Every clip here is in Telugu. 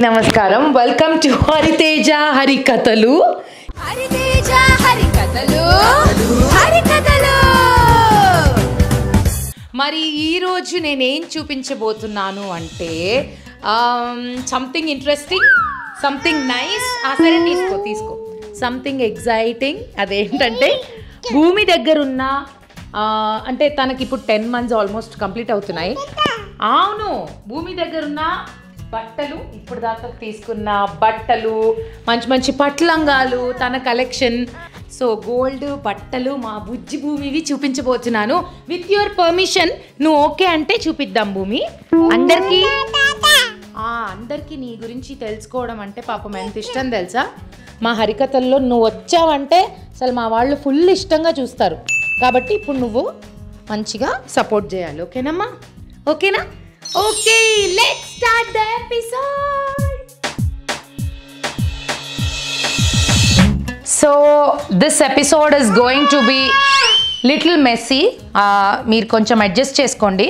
నమస్కారం. వెల్కమ్ టు హరితేజ హరికథలు. హరితేజ హరికథలు. హరికథలు. మరి ఈరోజు నేనేం చూపించబోతున్నాను అంటే సంథింగ్ ఇంట్రెస్టింగ్ సంథింగ్ నైస్ సరే తీసుకో తీసుకో. సంథింగ్ ఎగ్జైటింగ్ అదేంటంటే భూమి దగ్గరున్న అంటే తనకి ఇప్పుడు టెన్ మంత్స్ ఆల్మోస్ట్ కంప్లీట్ అవుతున్నాయి. అవును భూమి దగ్గరున్న బట్టలు ఇప్పుడు దాకా తీసుకున్న బట్టలు మంచి మంచి పట్లంగాలు తన కలెక్షన్. సో గోల్డ్ బట్టలు మా బుజ్జి భూమివి చూపించబోతున్నాను. విత్ యువర్ పర్మిషన్ నువ్వు ఓకే అంటే చూపిద్దాం భూమి. అందరికీ అందరికీ నీ గురించి తెలుసుకోవడం అంటే పాపం ఎంత ఇష్టం తెలుసా? మా హరికథల్లో నువ్వు వచ్చావంటే అసలు మా వాళ్ళు ఫుల్ ఇష్టంగా చూస్తారు. కాబట్టి ఇప్పుడు నువ్వు మంచిగా సపోర్ట్ చేయాలి. ఓకేనమ్మా? ఓకేనా? Okay let start the episode so this episode is going to be little messy మీరు కొంచెం అడ్జస్ట్ చేసుకోండి.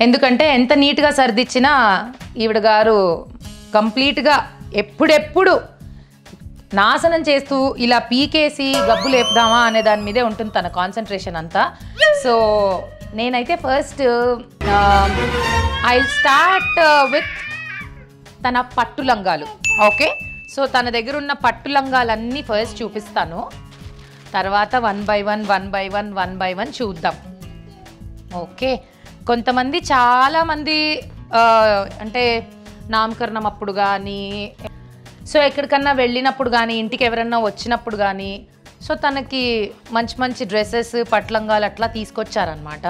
ఎందుకంటే ఎంత నీట్గా సర్దిచ్చినా ఈవిడ గారు కంప్లీట్గా ఎప్పుడెప్పుడు నాశనం చేస్తూ ఇలా పీకేసి గబ్బు లేపుదామా అనే దాని మీదే ఉంటుంది తన కాన్సన్ట్రేషన్ అంతా. సో నేనైతే ఫస్ట్ ఐ స్టార్ట్ విత్ తన పట్టు లంగాలు ఓకే సో తన దగ్గర ఉన్న పట్టు లంగాలన్నీ ఫస్ట్ చూపిస్తాను. తర్వాత one by one one by one one by one చూద్దాం. ఓకే కొంతమంది చాలామంది అంటే నామకరణం అప్పుడు కానీ సో ఎక్కడికన్నా వెళ్ళినప్పుడు కానీ ఇంటికి ఎవరన్నా వచ్చినప్పుడు కానీ సో తనకి మంచి మంచి డ్రెస్సెస్ పట్లంగాలు అట్లా తీసుకొచ్చారనమాట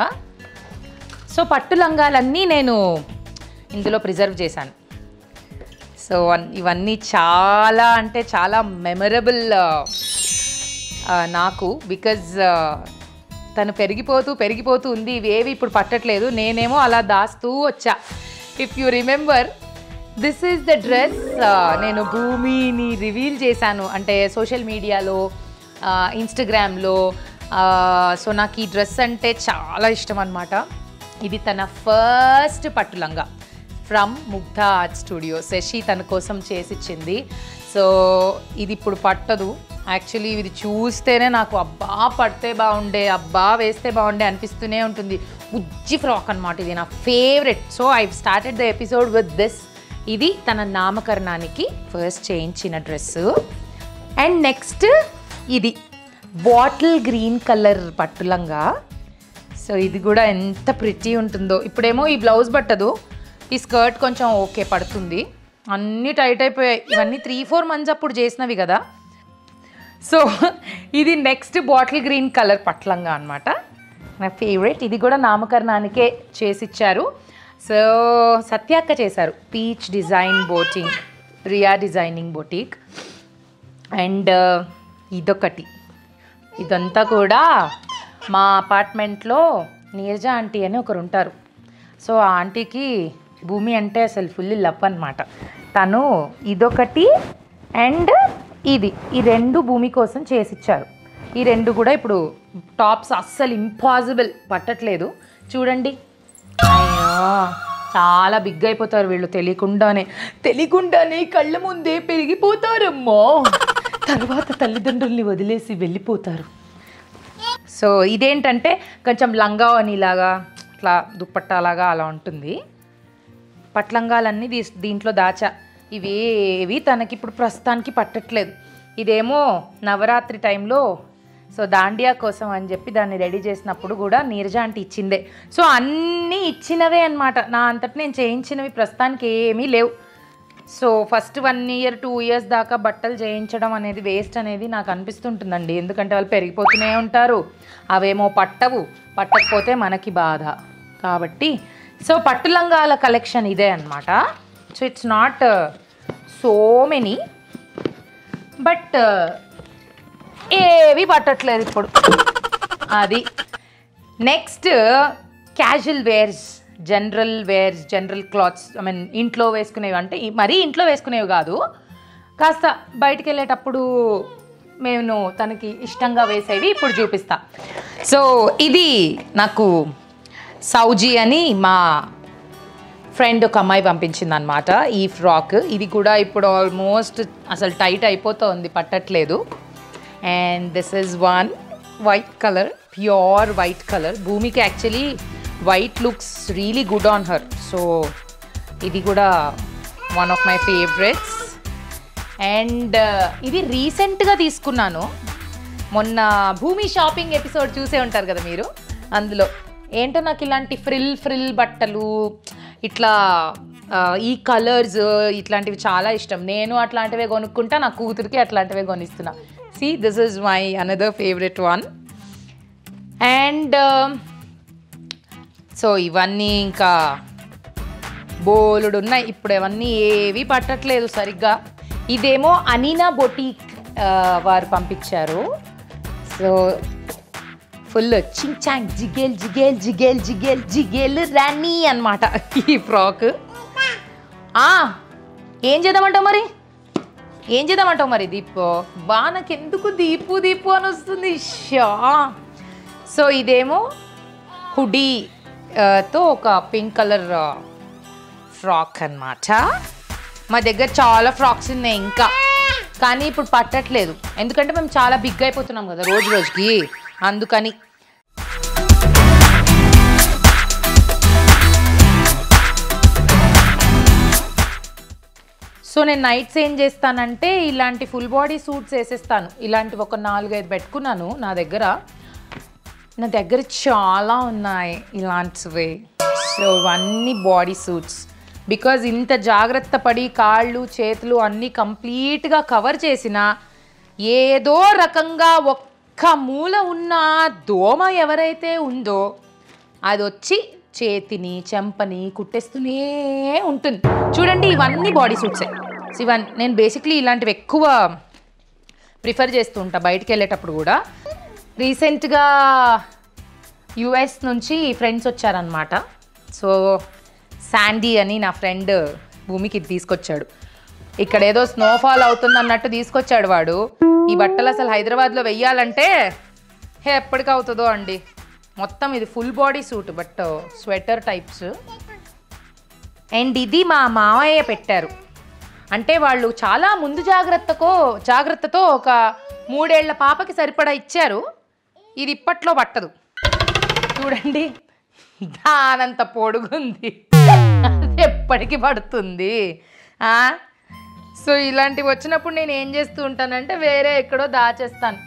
సో పట్టు లంగాలన్నీ నేను ఇందులో ప్రిజర్వ్ చేశాను. సో ఇవన్నీ చాలా అంటే చాలా మెమరబుల్ నాకు బికాజ్ తను పెరిగిపోతూ పెరిగిపోతూ ఉంది. ఇవేవి ఇప్పుడు పట్టట్లేదు. నేనేమో అలా దాస్తూ వచ్చా. If you remember this is the dress నేను భూమిని రివీల్ చేశాను. అంటే సోషల్ మీడియాలో ఇన్స్టాగ్రామ్లో సో నాకు ఈ డ్రెస్ అంటే చాలా ఇష్టం అనమాట ఇది తన first పట్టులంగా from Mugdha art studio. Shashi తన కోసం చేసిచ్చింది. సో ఇది ఇప్పుడు పట్టదు. యాక్చువల్లీ ఇది చూస్తేనే నాకు అబ్బా పడితే బాగుండే అబ్బా వేస్తే బాగుండే అనిపిస్తూనే ఉంటుంది. ఉజ్జి ఫ్రాక్ అనమాట ఇది నా favourite. So I started the episode with this. ఇది తన నామకరణానికి ఫస్ట్ చేయించిన డ్రెస్సు అండ్ నెక్స్ట్ ఇది బాటిల్ గ్రీన్ కలర్ పట్టులంగా. సో ఇది కూడా ఎంత ప్రిటీ ఉంటుందో. ఇప్పుడేమో ఈ బ్లౌజ్ పట్టదు ఈ స్కర్ట్ కొంచెం ఓకే పడుతుంది. అన్నీ టైట్ అయిపోయాయి. ఇవన్నీ త్రీ ఫోర్ మంత్స్ అప్పుడు చేసినవి కదా. సో ఇది నెక్స్ట్ బాటిల్ గ్రీన్ కలర్ పట్లంగా అనమాట నా ఫేవరెట్ ఇది కూడా నామకరణానికే చేసిచ్చారు. సో సత్యాక్క చేశారు. Peach design boutique Riya designing boutique and ఇదొకటి. ఇదంతా కూడా మా అపార్ట్మెంట్లో నీరజ ఆంటీ అని ఒకరు ఉంటారు సో ఆ ఆంటీకి భూమి అంటే అసలు ఫుల్ లవ్ అనమాట తను ఇదొకటి అండ్ ఇది. ఈ రెండు భూమి కోసం చేసిచ్చారు. ఈ రెండు కూడా ఇప్పుడు టాప్స్ అస్సలు ఇంపాసిబుల్ పట్టట్లేదు. చూడండి. చాలా బిగ్ అయిపోతారు వీళ్ళు తెలియకుండానే. తెలియకుండానే కళ్ళ ముందే పెరిగిపోతారమ్మో. తర్వాత తల్లిదండ్రుల్ని వదిలేసి వెళ్ళిపోతారు. సో ఇదేంటంటే కొంచెం లంగా అనిలాగా అట్లా దుప్పట్టాలాగా అలా ఉంటుంది. పట్లంగాలన్నీ దీ దీంట్లో దాచా. ఇవేవి తనకి ఇప్పుడు ప్రస్తుతానికి పట్టట్లేదు. ఇదేమో నవరాత్రి టైంలో సో దాండియా కోసం అని చెప్పి దాన్ని రెడీ చేసినప్పుడు కూడా నీరజ అంటే ఇచ్చిందే. సో అన్నీ ఇచ్చినవే అనమాట నా అంతటి నేను చేయించినవి ప్రస్తుతానికి ఏమీ లేవు. So first one year two years దాకా బట్టలు చేయించడం అనేది వేస్ట్ అనేది నాకు అనిపిస్తుంటుందండి. ఎందుకంటే వాళ్ళు పెరిగిపోతూనే ఉంటారు. అవేమో పట్టవు. పట్టకపోతే మనకి బాధ. కాబట్టి సో పట్టు లంగాల కలెక్షన్ ఇదే అనమాట so it's not uh, so many. But uh, ఏవి పట్టట్లేదు ఇప్పుడు. అది. Next casual wears general wears general clothes I mean ఇంట్లో వేసుకునేవి అంటే మరీ ఇంట్లో వేసుకునేవి కాదు. కాస్త బయటికి వెళ్ళేటప్పుడు మేము తనకి ఇష్టంగా వేసేవి ఇప్పుడు చూపిస్తా. సో ఇది నాకు సౌజీ అని మా ఫ్రెండ్ ఒక అమ్మాయి పంపించింది అనమాట ఈ ఫ్రాక్. ఇది కూడా ఇప్పుడు ఆల్మోస్ట్ అసలు టైట్ అయిపోతుంది పట్టట్లేదు. And this is one white colour pure white colour భూమికి actually white looks really good on her so ఇది కూడా one of my favourites and ఇది రీసెంట్గా తీసుకున్నాను. మొన్న భూమి షాపింగ్ ఎపిసోడ్ చూసే ఉంటారు కదా మీరు? అందులో. ఏంటో నాకు ఇలాంటి ఫ్రిల్ ఫ్రిల్ బట్టలు ఇట్లా uh, ఈ కలర్స్ ఇట్లాంటివి చాలా ఇష్టం. నేను అట్లాంటివే కొనుక్కుంటా నా కూతురికి అట్లాంటివే కొనిస్తున్నా. See, this is my another favourite one and so ఇవన్నీ ఇంకా బోలుడు ఉన్నాయి. ఇప్పుడు అవన్నీ ఏవి పట్టట్లేదు సరిగ్గా. ఇదేమో అనినా బొటీక్ వారు పంపించారు. సో ఫుల్ చింగ్ చాంగ్ జిగేల్ జిగేల్ జిగేల్ జిగేల్ జిగేల్ రాణి అనమాట ఈ ఫ్రాక్. ఏం చేద్దామంటావు మరి? ఏం చేద్దామంటావు మరి దీపు బా నాకు ఎందుకు దీపు దీపు అని వస్తుంది? షా. సో ఇదేమో హుడీ తో ఒక పింక్ కలర్ ఫ్రాక్ అనమాట మా దగ్గర చాలా ఫ్రాక్స్ ఉన్నాయి ఇంకా. కానీ ఇప్పుడు పట్టట్లేదు. ఎందుకంటే మేము చాలా బిగ్ అయిపోతున్నాం కదా రోజు రోజుకి. అందుకని సో నేను నైట్స్ ఏం చేస్తానంటే ఇలాంటి ఫుల్ బాడీ సూట్స్ వేసేస్తాను. ఇలాంటివి ఒక నాలుగైదు పెట్టుకున్నాను నా దగ్గర. నా దగ్గర చాలా ఉన్నాయి ఇలాంటివి. సో ఇవన్నీ బాడీ సూట్స్ బికాజ్ ఇంత జాగ్రత్త పడి కాళ్ళు చేతులు అన్నీ కంప్లీట్గా కవర్ చేసిన ఏదో రకంగా ఒక్క మూల ఉన్న దోమ ఎవరైతే ఉందో అది వచ్చి చేతిని చెంపని కుట్టేస్తూనే ఉంటుంది. చూడండి ఇవన్నీ బాడీ సూట్సే సో ఇవన్నీ నేను బేసిక్లీ ఇలాంటివి ఎక్కువ ప్రిఫర్ చేస్తూ ఉంటా బయటికి వెళ్ళేటప్పుడు కూడా. రీసెంట్గా యుఎస్ నుంచి ఫ్రెండ్స్ వచ్చారనమాట సో శాండీ అని నా ఫ్రెండ్ భూమికి ఇది తీసుకొచ్చాడు. ఇక్కడ ఏదో స్నోఫాల్ అవుతుంది అన్నట్టు తీసుకొచ్చాడు వాడు. ఈ బట్టలు అసలు హైదరాబాద్లో వెయ్యాలంటే హే ఎప్పటికి అవుతుందో అండి. మొత్తం ఇది full body suit but sweater types and ఇది మా మావయ్య పెట్టారు. అంటే వాళ్ళు చాలా ముందు జాగ్రత్తకో జాగ్రత్తతో ఒక మూడేళ్ళ పాపకి సరిపడా ఇచ్చారు. ఇది ఇప్పట్లో పట్టదు. చూడండి దానంత పొడుగుంది. అది ఎప్పటికి పడుతుంది. సో ఇలాంటివి వచ్చినప్పుడు నేను ఏం చేస్తూ ఉంటానంటే వేరే ఎక్కడో దాచేస్తాను.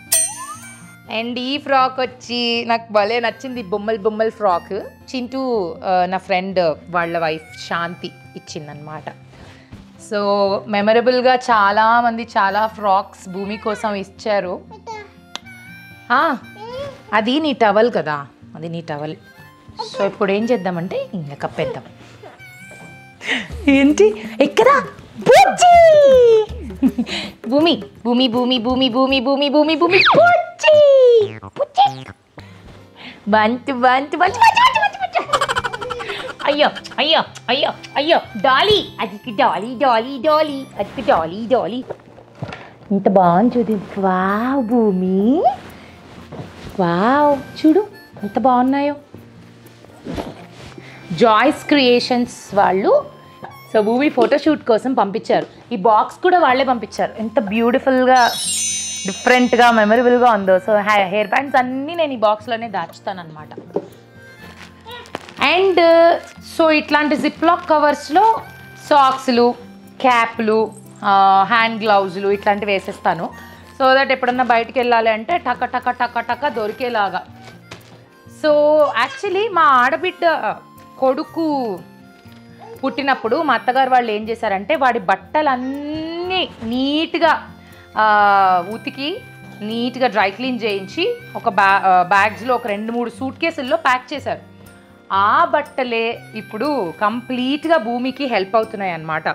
అండ్ ఈ ఫ్రాక్ వచ్చి నాకు భలే నచ్చింది బొమ్మల్ బొమ్మల్ ఫ్రాక్. చింటూ నా ఫ్రెండ్ వాళ్ళ వైఫ్ శాంతి ఇచ్చిందనమాట సో మెమరబుల్గా చాలామంది చాలా ఫ్రాక్స్ భూమి కోసం ఇచ్చారు. ఆ, అది నీ టవల్ కదా. అది నీ టవల్. సో ఇప్పుడు ఏం చేద్దామంటే ఇంకా కప్పేద్దాం. ఏంటి? ఎక్కడా? బుజ్జి! భూమి భూమి భూమి భూమి భూమి భూమి భూమి భూమి బుజ్జి! బుజ్జి! బంతి అయ్యో అయ్యో అయ్యో అయ్యో డాలీ. అదికి డాలీ డాలీ డాలీ అదికి డాలీ డాలీ. ఇంత బాగుంది చూడు. వావ్ భూమి. వావ్ చూడు ఎంత బాగున్నాయో. జాయ్స్ క్రియేషన్స్ వాళ్ళు సో భూమి ఫోటోషూట్ కోసం పంపించారు. ఈ బాక్స్ కూడా వాళ్ళే పంపించారు. ఎంత బ్యూటిఫుల్గా డిఫరెంట్గా మెమరబుల్గా ఉందో. సో హెయిర్ బ్యాండ్స్ అన్నీ నేను ఈ బాక్స్లోనే దాచుతాను అనమాట అండ్ సో ఇట్లాంటి జిప్ లాక్ కవర్స్లో సాక్స్లు క్యాప్లు హ్యాండ్ గ్లౌజులు ఇట్లాంటివి వేసేస్తాను. సో దట్ ఎప్పుడన్నా బయటికి వెళ్ళాలి అంటే టక టక టక టక దొరికేలాగా. సో యాక్చువల్లీ మా ఆడబిడ్డ కొడుకు పుట్టినప్పుడు మా అత్తగారు వాళ్ళు ఏం చేశారంటే వాడి బట్టలన్నీ నీట్గా ఉతికి నీట్గా డ్రై క్లీన్ చేయించి ఒక బ్యా బ్యాగ్స్లో ఒక రెండు మూడు సూట్ కేసుల్లో ప్యాక్ చేశారు. ఆ బట్టలే ఇప్పుడు కంప్లీట్గా భూమికి హెల్ప్ అవుతున్నాయి అన్నమాట.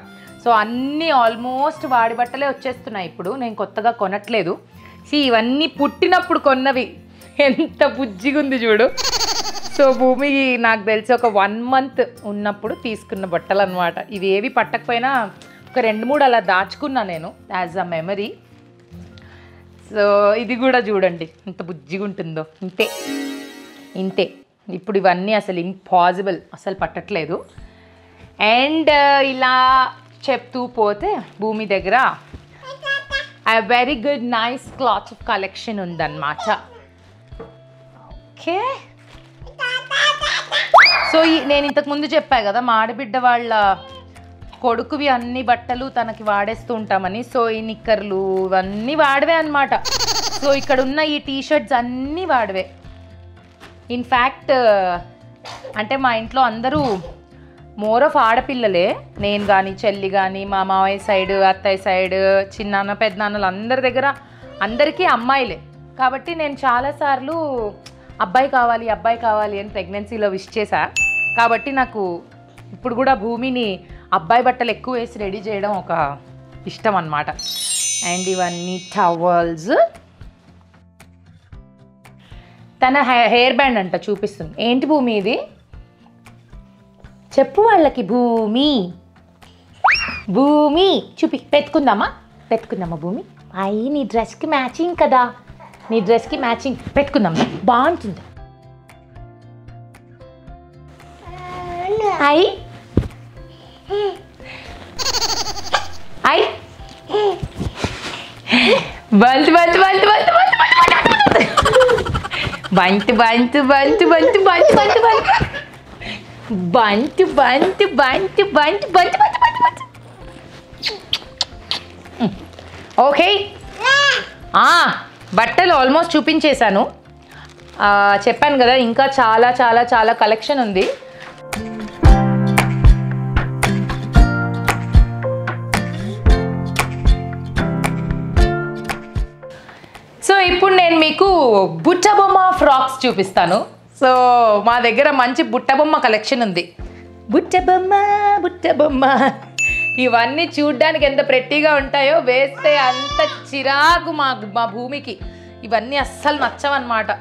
సో అన్నీ ఆల్మోస్ట్ వాడి బట్టలే వచ్చేస్తున్నాయి ఇప్పుడు. నేను కొత్తగా కొనట్లేదు. సి ఇవన్నీ పుట్టినప్పుడు కొన్నవి. ఎంత బుజ్జిగా ఉంది చూడు. సో భూమి నాకు తెలిసి ఒక వన్ మంత్ ఉన్నప్పుడు తీసుకున్న బట్టలు అనమాట ఇవి ఏవి పట్టకపోయినా ఒక రెండు మూడు అలా దాచుకున్నా నేను యాజ్ అ మెమరీ. సో ఇది కూడా చూడండి. ఎంత బుజ్జిగా ఉంటుందో ఇంతే. ఇంతే. ఇప్పుడు ఇవన్నీ అసలు ఇంపాసిబుల్ అసలు పట్టట్లేదు. అండ్ uh, ఇలా చెప్తూ పోతే భూమి దగ్గర I very good nice cloth collection ఉందన్నమాట. ఓకే సో ఈ నేను ఇంతకు ముందు చెప్పా కదా మా ఆడబిడ్డ వాళ్ళ కొడుకువి అన్ని బట్టలు తనకి వాడేస్తూ ఉంటామని సో ఈ నిక్కర్లు ఇవన్నీ వాడవే అన్నమాట. సో ఇక్కడ ఉన్న ఈ టీ షర్ట్స్ అన్నీ వాడవే. ఇన్ఫ్యాక్ట్ uh, అంటే మా ఇంట్లో అందరూ మోర్ ఆఫ్ ఆడపిల్లలే. నేను కానీ చెల్లి కానీ మా మావయ్య సైడ్ అత్తయ్య సైడ్ చిన్నాన్న పెద్దనాన్నలు అందరి దగ్గర అందరికీ అమ్మాయిలే. కాబట్టి నేను చాలాసార్లు అబ్బాయి కావాలి అబ్బాయి కావాలి అని ప్రెగ్నెన్సీలో విష్ చేశా. కాబట్టి నాకు ఇప్పుడు కూడా భూమిని అబ్బాయి బట్టలు ఎక్కువ వేసి రెడీ చేయడం ఒక ఇష్టం అన్నమాట. అండ్ ఇవన్నీ టవల్స్. తన హెయిర్ బ్యాండ్ అంట చూపిస్తుంది. ఏంటి భూమి ఇది? చెప్పు వాళ్ళకి భూమి. భూమి. చూపి పెట్టుకుందామా? పెట్టుకుందామా భూమి? అయ్యి నీ డ్రెస్కి మ్యాచింగ్ కదా. నీ డ్రెస్కి మ్యాచింగ్. పెట్టుకుందాం బాగుంటుంది. అయ్యి. అయ్యి. బంతు బంతు బంతు బంతు బంతి బంతి బంతి బంతి బంతి బంతు బంతి బంతి బంతు బంతి బంతి బంతి బంతి బంతి బంతి ఓకే బట్టలు ఆల్మోస్ట్ చూపించేశాను చెప్పాను కదా ఇంకా చాలా చాలా చాలా కలెక్షన్ ఉంది మీకు బుట్టబొమ్మ ఫ్రాక్స్ చూపిస్తాను. సో మా దగ్గర మంచి బుట్టబొమ్మ కలెక్షన్ ఉంది. బుట్టబొమ్మ బుట్టబొమ్మ ఇవన్నీ చూడ్డానికి ఎంత ప్రెట్టిగా ఉంటాయో వేస్తే అంత చిరాకు మా మా భూమికి. ఇవన్నీ అస్సలు నచ్చవన్నమాట.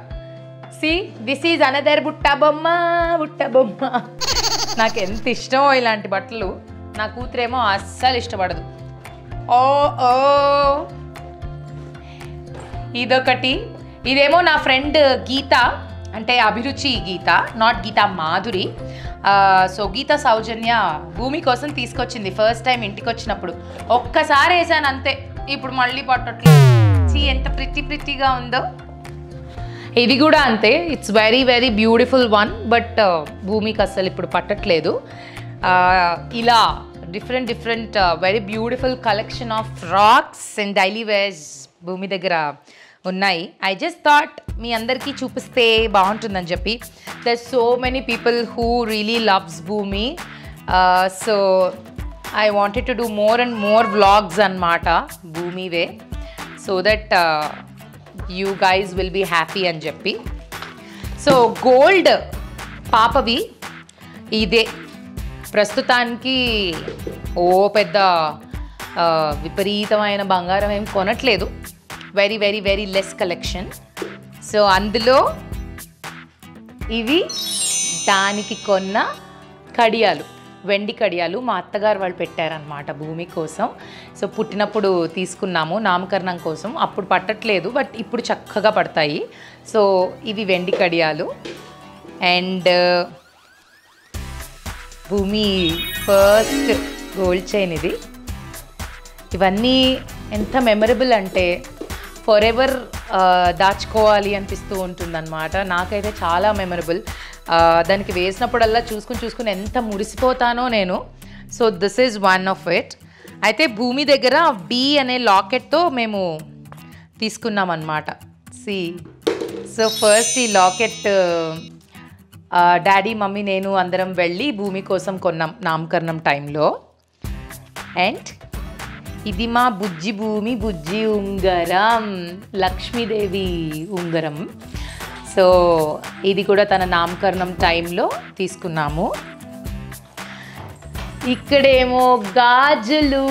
సి దిస్ ఈజ్ అనదర్ బుట్ట బొమ్మ బుట్ట బొమ్మ. నాకు ఎంత ఇష్టమో ఇలాంటి బట్టలు. నా కూతురేమో అస్సలు ఇష్టపడదు. ఓ ఓ. ఇదొకటి. ఇదేమో నా ఫ్రెండ్ గీత అంటే అభిరుచి గీత నాట్ గీత మాధురి. సో గీత సౌజన్య భూమి కోసం తీసుకొచ్చింది ఫస్ట్ టైం ఇంటికి వచ్చినప్పుడు ఒక్కసారి వేసాను అంతే. ఇప్పుడు మళ్ళీ పట్టట్లేదు ఎంత ప్రితి ప్రితిగా ఉందో. ఇది కూడా అంతే. It's very very beautiful one but భూమికి అస్సలు ఇప్పుడు పట్టట్లేదు. ఇలా different different very beautiful collection of frocks and daily wears Bhoomi దగ్గర ఉన్నాయి. ఐ జస్ట్ థాట్ మీ అందరికీ చూపిస్తే బాగుంటుందని చెప్పి. There so many people who really loves Bhoomi so I wanted to do more and more vlogs అన్నమాట Bhoomi way. So that you guys will be happy అని చెప్పి. సో గోల్డ్ పాపవి ఇదే. ప్రస్తుతానికి ఓ పెద్ద uh, విపరీతమైన బంగారం ఏం కొనట్లేదు. Very very very less collection so అందులో ఇవి దానికి కొన్న కడియాలు వెండి కడియాలు మా అత్తగారు వాళ్ళు పెట్టారనమాట భూమి కోసం. సో పుట్టినప్పుడు తీసుకున్నాము నామకరణం కోసం. అప్పుడు పట్టట్లేదు బట్ ఇప్పుడు చక్కగా పడతాయి. సో ఇవి వెండి కడియాలు. అండ్ భూమి ఫస్ట్ గోల్డ్ చైన్ ఇది. ఇవన్నీ ఎంత మెమరబుల్ అంటే ఫర్ ఎవర్ uh, దాచుకోవాలి అనిపిస్తూ ఉంటుందన్నమాట. నాకైతే చాలా మెమరబుల్ uh, దానికి వేసినప్పుడల్లా చూసుకుని చూసుకుని ఎంత మురిసిపోతానో నేను. So this is one of it అయితే భూమి దగ్గర బీ అనే లాకెట్తో మేము తీసుకున్నాం అనమాట సి సో ఫస్ట్ ఈ లాకెట్ uh, డాడీ మమ్మీ నేను అందరం వెళ్ళి భూమి కోసం కొన్నాం నామకరణం టైంలో. అండ్ ఇది మా బుజ్జి భూమి బుజ్జి ఉంగరం లక్ష్మీదేవి ఉంగరం. సో ఇది కూడా తన నామకరణం టైంలో తీసుకున్నాము. ఇక్కడేమో గాజులు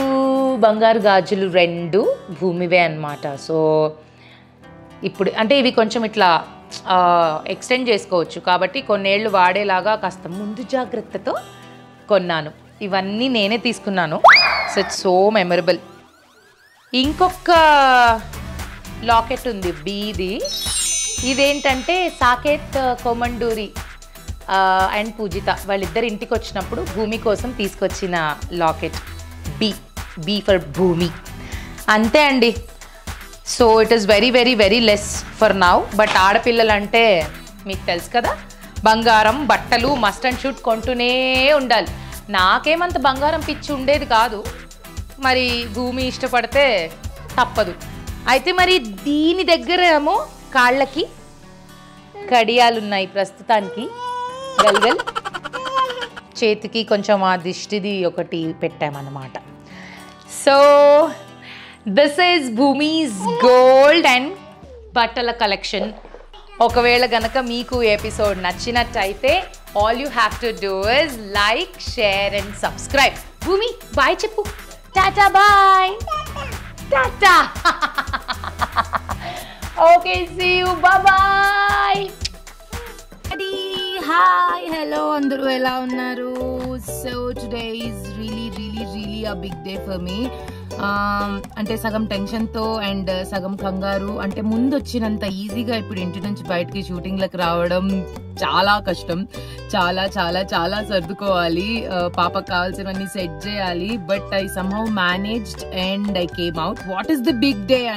బంగారు గాజులు రెండు భూమివే అన్నమాట. సో ఇప్పుడు అంటే ఇవి కొంచెం ఇట్లా ఎక్స్టెండ్ చేసుకోవచ్చు. కాబట్టి కొన్నేళ్ళు వాడేలాగా కాస్త ముందు జాగ్రత్తతో కొన్నాను. ఇవన్నీ నేనే తీసుకున్నాను. సో ఇట్స్ సో మెమరబుల్ ఇంకొక లాకెట్ ఉంది బీది. ఇదేంటంటే సాకేత్ కొమండూరి అండ్ పూజిత వాళ్ళిద్దరు ఇంటికి వచ్చినప్పుడు భూమి కోసం తీసుకొచ్చిన లాకెట్. బి బీ ఫర్ భూమి. అంతే అండి. So it is very very very less for now but ఆడపిల్లలు అంటే మీకు తెలుసు కదా బంగారం బట్టలు మస్ట్ అండ్ షూట్ కొంటూనే ఉండాలి. నాకేమంత బంగారం పిచ్చి ఉండేది కాదు. మరి భూమి ఇష్టపడితే తప్పదు. అయితే మరి దీని దగ్గర ఏమో కాళ్ళకి కడియాలు ఉన్నాయి ప్రస్తుతానికి గల్గల్ చేతికి కొంచెం ఆ దిష్టిది ఒకటి పెట్టామన్నమాట. So this is Bhoomi's gold and బట్టల కలెక్షన్. ఒకవేళ గనక మీకు ఎపిసోడ్ నచ్చినట్టయితే all you have to do is like share and subscribe Bhoomi bye చెప్పు tata bye tata okay see you bye hi hello అందరూ ఎలా ఉన్నారు? So today is really really really a big day for me అంటే సగం టెన్షన్తో అండ్ సగం కంగారు. అంటే ముందు వచ్చినంత ఈజీగా ఇప్పుడు ఇంటి నుంచి బయటికి షూటింగ్లకు రావడం చాలా కష్టం. చాలా చాలా చాలా సర్దుకోవాలి. పాపకు కావాల్సినవన్నీ సెట్ చేయాలి. But I somehow managed and I came out what is the big day